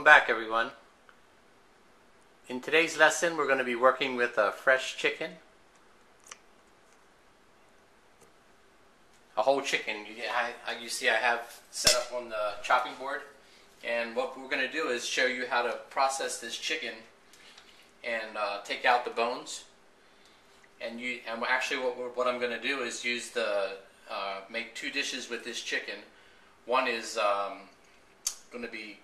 Welcome back everyone. In today's lesson we're going to be working with a fresh chicken. A whole chicken. You, I, you see I have set up on the chopping board and what we're going to do is show you how to process this chicken and uh, take out the bones and you and actually what, what I'm going to do is use the uh, make two dishes with this chicken. One is um, going to be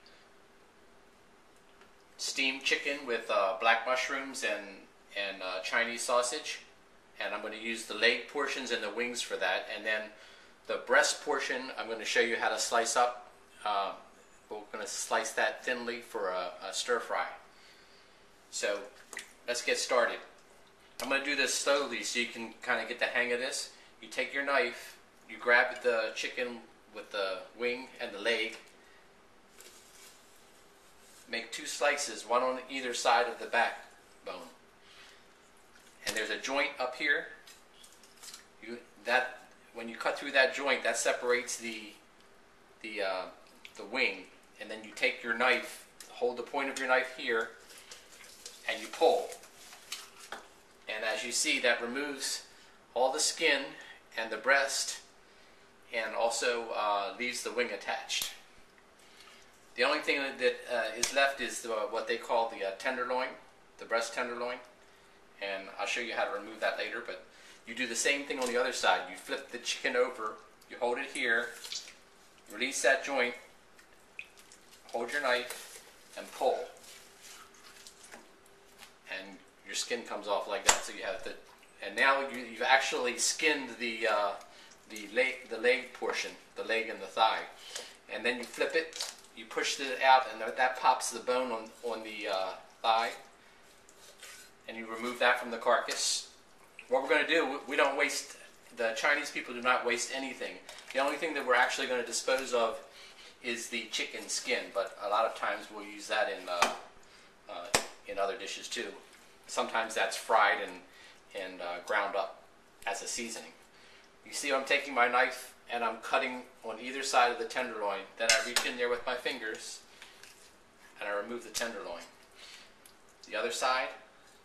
steamed chicken with uh, black mushrooms and, and uh, Chinese sausage. And I'm going to use the leg portions and the wings for that. And then the breast portion, I'm going to show you how to slice up. Uh, we're going to slice that thinly for a, a stir fry. So let's get started. I'm going to do this slowly so you can kind of get the hang of this. You take your knife, you grab the chicken with the wing and the leg, make two slices, one on either side of the backbone. And there's a joint up here. You that when you cut through that joint, that separates the the uh, the wing, and then you take your knife, hold the point of your knife here, and you pull. And as you see, that removes all the skin and the breast, and also uh, leaves the wing attached. The only thing that uh, is left is the, what they call the uh, tenderloin, the breast tenderloin. And I'll show you how to remove that later, but you do the same thing on the other side. You flip the chicken over, you hold it here, release that joint, hold your knife, and pull. And your skin comes off like that, so you have the, and now you, you've actually skinned the, uh, the, leg, the leg portion, the leg and the thigh. And then you flip it, you push it out and that pops the bone on, on the uh, thigh and you remove that from the carcass. What we're going to do, we don't waste, the Chinese people do not waste anything. The only thing that we're actually going to dispose of is the chicken skin, but a lot of times we'll use that in, uh, uh, in other dishes too. Sometimes that's fried and, and uh, ground up as a seasoning. You see I'm taking my knife and I'm cutting on either side of the tenderloin. Then I reach in there with my fingers and I remove the tenderloin. The other side,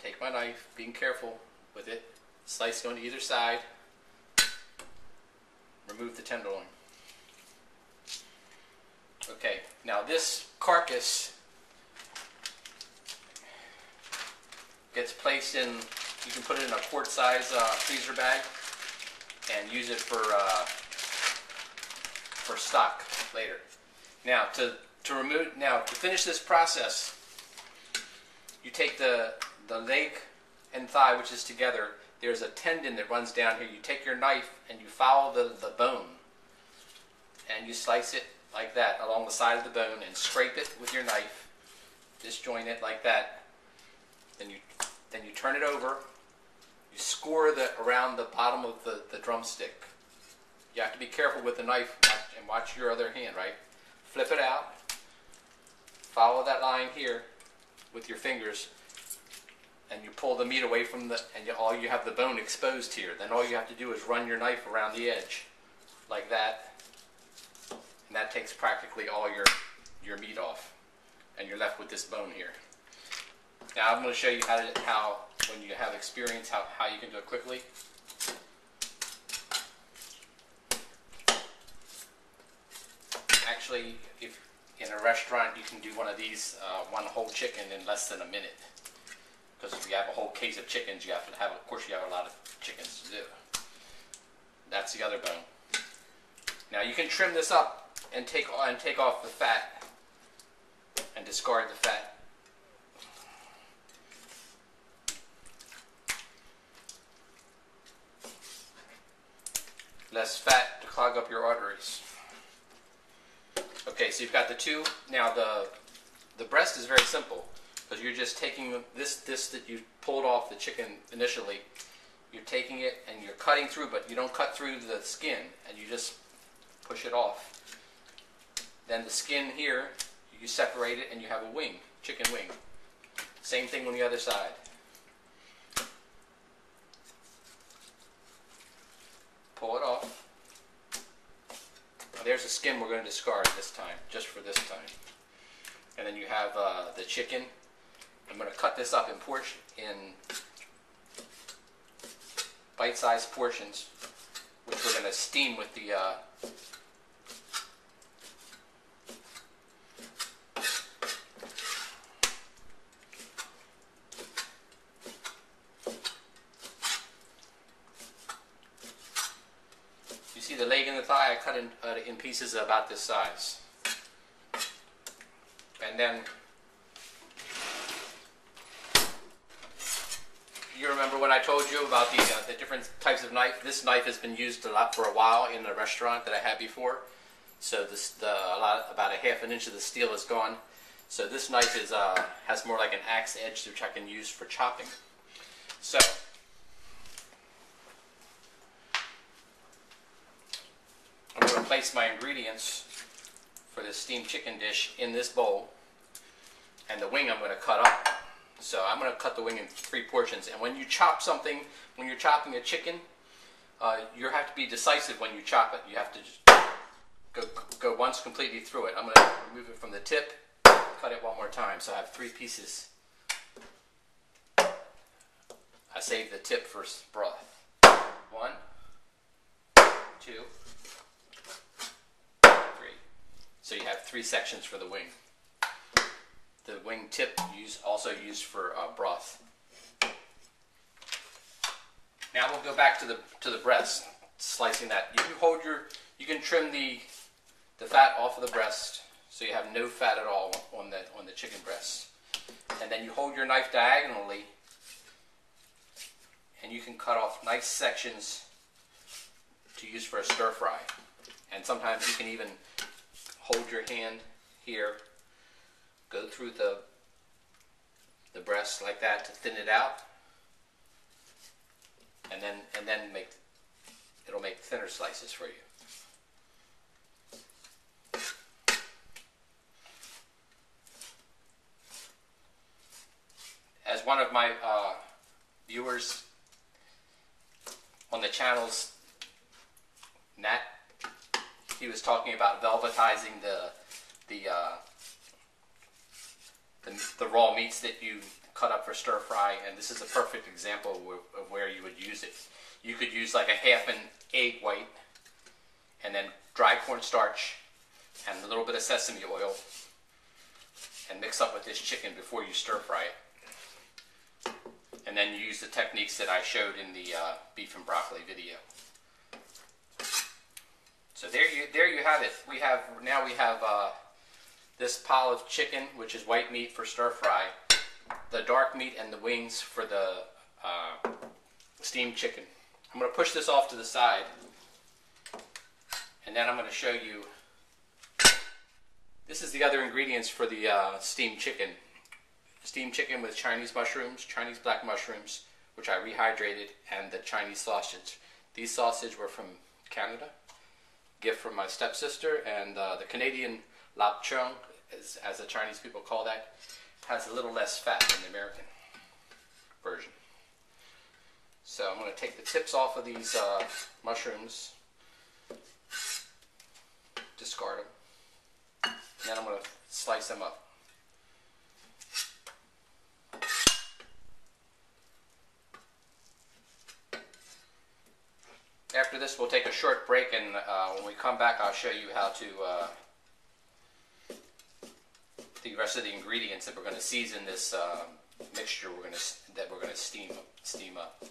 take my knife, being careful with it, slice to either side, remove the tenderloin. Okay, now this carcass gets placed in, you can put it in a quart size uh, freezer bag and use it for uh, for stock later. Now to to remove now to finish this process, you take the the leg and thigh, which is together. There's a tendon that runs down here. You take your knife and you follow the, the bone, and you slice it like that along the side of the bone and scrape it with your knife. Disjoint it like that. Then you then you turn it over. You score the around the bottom of the, the drumstick you have to be careful with the knife and watch your other hand, right? Flip it out. Follow that line here with your fingers and you pull the meat away from the, and you, all you have the bone exposed here. Then all you have to do is run your knife around the edge like that. And that takes practically all your, your meat off. And you're left with this bone here. Now I'm going to show you how, to, how when you have experience, how, how you can do it quickly. Actually, if in a restaurant, you can do one of these, uh, one whole chicken in less than a minute. Because if you have a whole case of chickens, you have to have, of course, you have a lot of chickens to do. That's the other bone. Now you can trim this up and take and take off the fat and discard the fat. Less fat to clog up your arteries. Okay, so you've got the two. Now the the breast is very simple because you're just taking this this that you pulled off the chicken initially. You're taking it and you're cutting through, but you don't cut through the skin, and you just push it off. Then the skin here, you separate it, and you have a wing, chicken wing. Same thing on the other side. Pull it off. There's a skin we're going to discard this time, just for this time. and then you have uh, the chicken. I'm going to cut this up in portion in bite-sized portions, which we're going to steam with the. Uh, you see the thigh? I cut in, uh, in pieces about this size. And then you remember when I told you about the, uh, the different types of knife? This knife has been used a lot for a while in a restaurant that I had before. So this the, a lot about a half an inch of the steel is gone. So this knife is uh, has more like an axe edge, which I can use for chopping. So I'm going to place my ingredients for this steamed chicken dish in this bowl, and the wing I'm going to cut up. So I'm going to cut the wing in three portions. And when you chop something, when you're chopping a chicken, uh, you have to be decisive when you chop it. You have to just go, go once completely through it. I'm going to remove it from the tip, cut it one more time. So I have three pieces. I save the tip for broth. One, two. So you have three sections for the wing. The wing tip use also used for uh, broth. Now we'll go back to the to the breast, slicing that. You can hold your, you can trim the the fat off of the breast, so you have no fat at all on the on the chicken breast. And then you hold your knife diagonally, and you can cut off nice sections to use for a stir fry. And sometimes you can even hold your hand here, go through the the breast like that to thin it out, and then and then make it'll make thinner slices for you. As one of my uh, viewers on the channels, Nat, he was talking about velvetizing the the uh, the, the raw meats that you cut up for stir fry, and this is a perfect example of, where you would use it. You could use like a half an egg white, and then dry cornstarch, and a little bit of sesame oil, and mix up with this chicken before you stir fry it. And then use the techniques that I showed in the uh, beef and broccoli video. So there you there you have it. We have now we have uh, this pile of chicken, which is white meat for stir fry, the dark meat and the wings for the uh, steamed chicken. I'm going to push this off to the side, and then I'm going to show you. This is the other ingredients for the uh, steamed chicken. Steamed chicken with Chinese mushrooms, Chinese black mushrooms, which I rehydrated, and the Chinese sausage. These sausage were from Canada, gift from my stepsister, and uh, the Canadian lop chung, as, as the Chinese people call that, has a little less fat than the American version. So I'm going to take the tips off of these uh, mushrooms, discard them, and then I'm going to slice them up. After this, we'll take a short break, and uh, when we come back, I'll show you how to uh, the rest of the ingredients that we're going to season this uh, mixture. We're going to that we're going to steam steam up.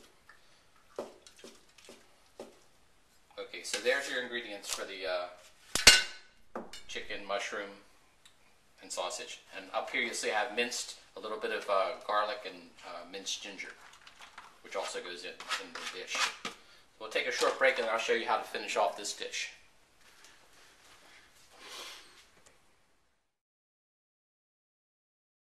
Okay, so there's your ingredients for the uh, chicken, mushroom, and sausage. And up here, you'll see I have minced a little bit of uh, garlic and uh, minced ginger, which also goes in in the dish. We'll take a short break and I'll show you how to finish off this dish.